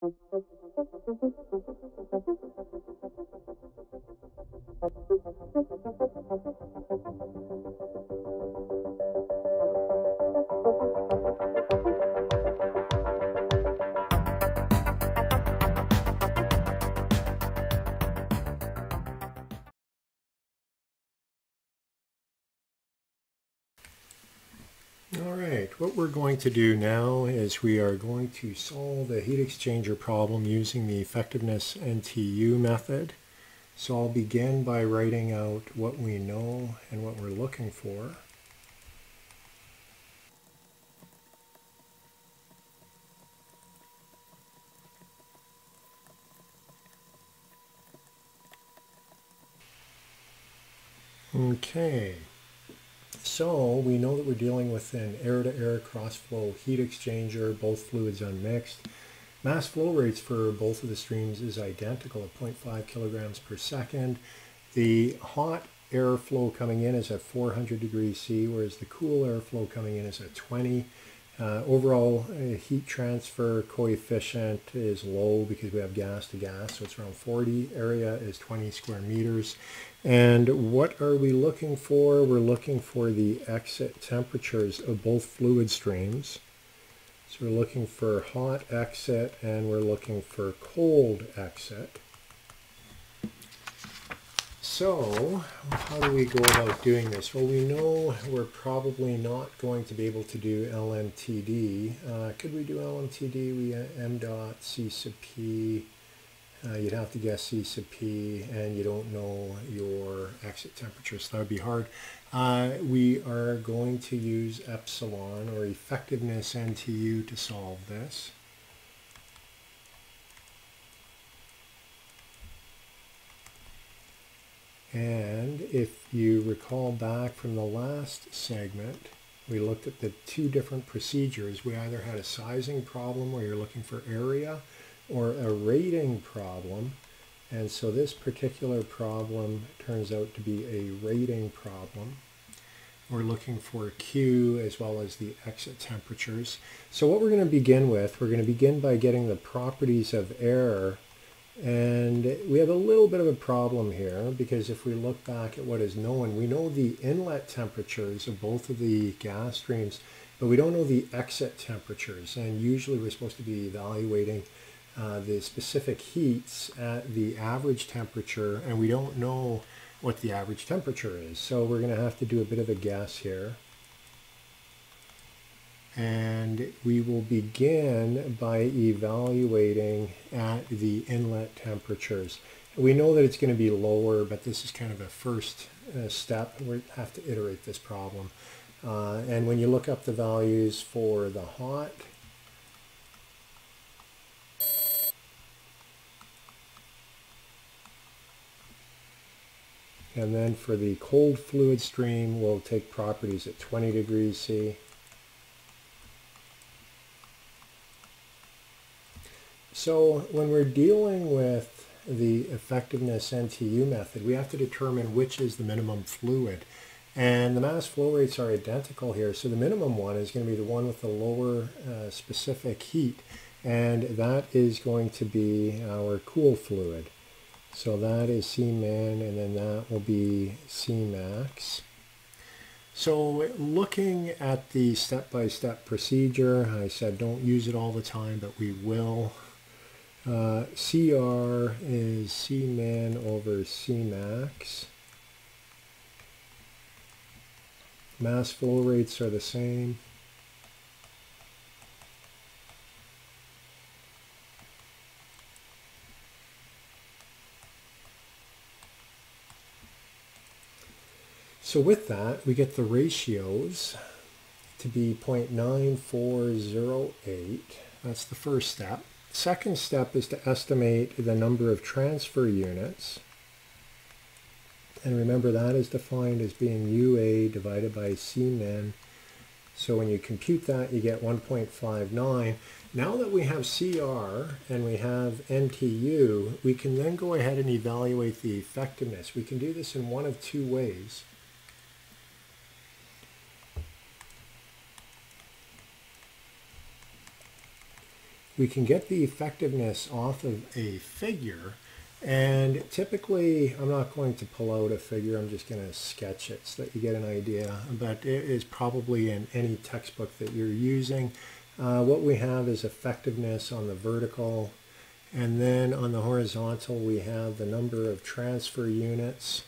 Thank you. All right, what we're going to do now is we are going to solve the heat exchanger problem using the effectiveness NTU method. So I'll begin by writing out what we know and what we're looking for. Okay, so we know that we're dealing with an air-to-air cross-flow heat exchanger, both fluids unmixed. Mass flow rates for both of the streams is identical at 0.5 kilograms per second. The hot airflow coming in is at 400 degrees C, whereas the cool airflow coming in is at 20. Uh, overall uh, heat transfer coefficient is low because we have gas to gas, so it's around 40. Area is 20 square meters. And what are we looking for? We're looking for the exit temperatures of both fluid streams. So we're looking for hot exit and we're looking for cold exit. So, how do we go about doing this? Well, we know we're probably not going to be able to do LMTD. Uh, could we do LMTD? We uh, M dot C sub P. Uh, you'd have to guess C sub P, and you don't know your exit temperature, so that would be hard. Uh, we are going to use epsilon or effectiveness NTU to solve this. And if you recall back from the last segment, we looked at the two different procedures. We either had a sizing problem where you're looking for area or a rating problem. And so this particular problem turns out to be a rating problem. We're looking for Q as well as the exit temperatures. So what we're going to begin with, we're going to begin by getting the properties of air and we have a little bit of a problem here because if we look back at what is known, we know the inlet temperatures of both of the gas streams, but we don't know the exit temperatures. And usually we're supposed to be evaluating uh, the specific heats at the average temperature, and we don't know what the average temperature is. So we're going to have to do a bit of a guess here and we will begin by evaluating at the inlet temperatures. We know that it's going to be lower, but this is kind of a first uh, step. We have to iterate this problem. Uh, and when you look up the values for the hot, and then for the cold fluid stream, we'll take properties at 20 degrees C. So when we're dealing with the effectiveness NTU method, we have to determine which is the minimum fluid. And the mass flow rates are identical here. So the minimum one is going to be the one with the lower uh, specific heat. And that is going to be our cool fluid. So that is Cmin, and then that will be Cmax. So looking at the step-by-step -step procedure, I said don't use it all the time, but we will uh, CR is Cmin over Cmax. Mass flow rates are the same. So with that, we get the ratios to be 0.9408. That's the first step. Second step is to estimate the number of transfer units. And remember that is defined as being UA divided by Cmin. So when you compute that, you get 1.59. Now that we have CR and we have NTU, we can then go ahead and evaluate the effectiveness. We can do this in one of two ways. We can get the effectiveness off of a figure. And typically, I'm not going to pull out a figure, I'm just going to sketch it so that you get an idea. But it is probably in any textbook that you're using. Uh, what we have is effectiveness on the vertical. And then on the horizontal, we have the number of transfer units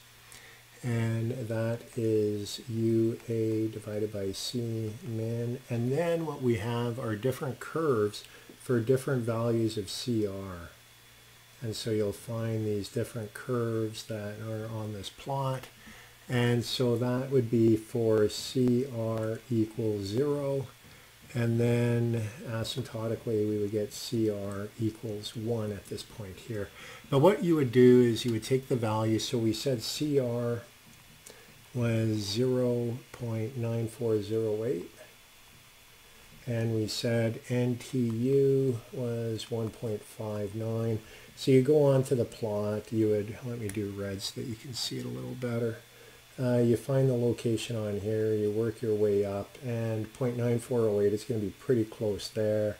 and that is UA divided by C min. And then what we have are different curves for different values of CR. And so you'll find these different curves that are on this plot. And so that would be for CR equals 0. And then asymptotically, we would get CR equals 1 at this point here. But what you would do is you would take the value. So we said CR was 0.9408 and we said NTU was 1.59 so you go on to the plot you would let me do red so that you can see it a little better. Uh, you find the location on here you work your way up and 0.9408 is going to be pretty close there.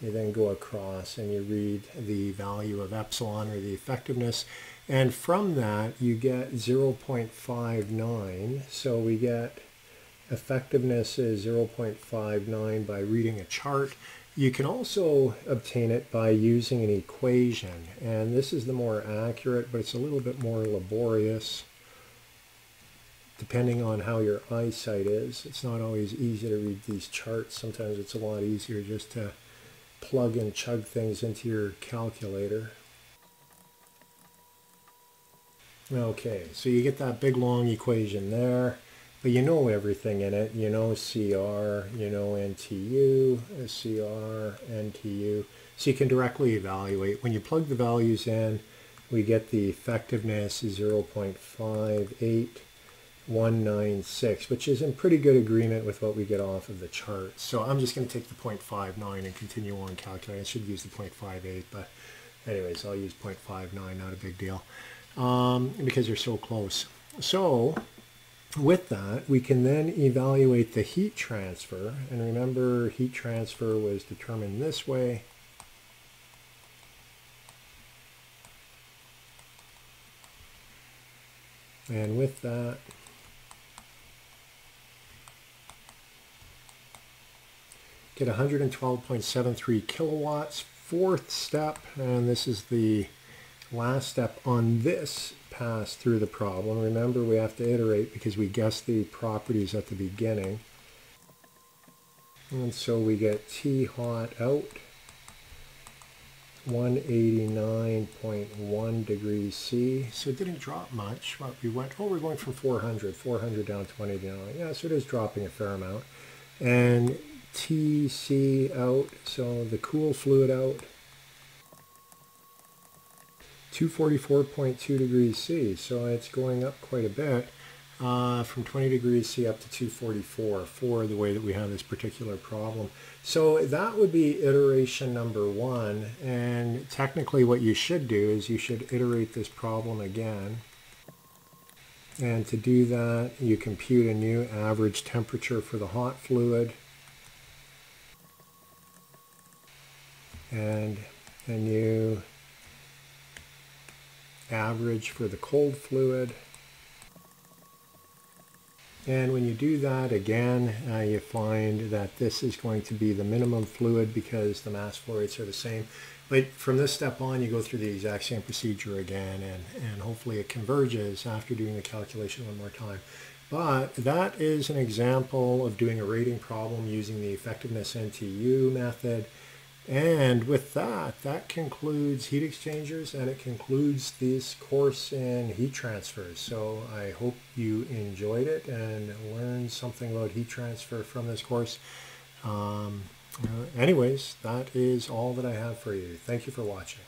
You then go across and you read the value of epsilon or the effectiveness and from that, you get 0.59. So we get effectiveness is 0.59 by reading a chart. You can also obtain it by using an equation. And this is the more accurate, but it's a little bit more laborious depending on how your eyesight is. It's not always easy to read these charts. Sometimes it's a lot easier just to plug and chug things into your calculator. Okay, so you get that big long equation there, but you know everything in it. You know CR, you know NTU, CR, NTU. So you can directly evaluate. When you plug the values in, we get the effectiveness 0.58196, which is in pretty good agreement with what we get off of the chart. So I'm just going to take the 0.59 and continue on calculating. I should use the 0.58, but anyways, I'll use 0.59, not a big deal um, because they're so close. So with that, we can then evaluate the heat transfer. And remember, heat transfer was determined this way. And with that, get 112.73 kilowatts. Fourth step, and this is the last step on this pass through the problem. Remember, we have to iterate because we guessed the properties at the beginning. And so we get T hot out, 189.1 degrees C. So it didn't drop much. But we went, oh, we're going from 400, 400 down to 189. Yeah, so it is dropping a fair amount. And TC out, so the cool fluid out, 244.2 degrees C. So it's going up quite a bit uh, from 20 degrees C up to 244 for the way that we have this particular problem. So that would be iteration number one. And technically what you should do is you should iterate this problem again. And to do that, you compute a new average temperature for the hot fluid. And then you average for the cold fluid. And when you do that again, uh, you find that this is going to be the minimum fluid because the mass flow rates are the same. But from this step on, you go through the exact same procedure again, and, and hopefully it converges after doing the calculation one more time. But that is an example of doing a rating problem using the effectiveness NTU method. And with that, that concludes heat exchangers and it concludes this course in heat transfers. So I hope you enjoyed it and learned something about heat transfer from this course. Um, anyways, that is all that I have for you. Thank you for watching.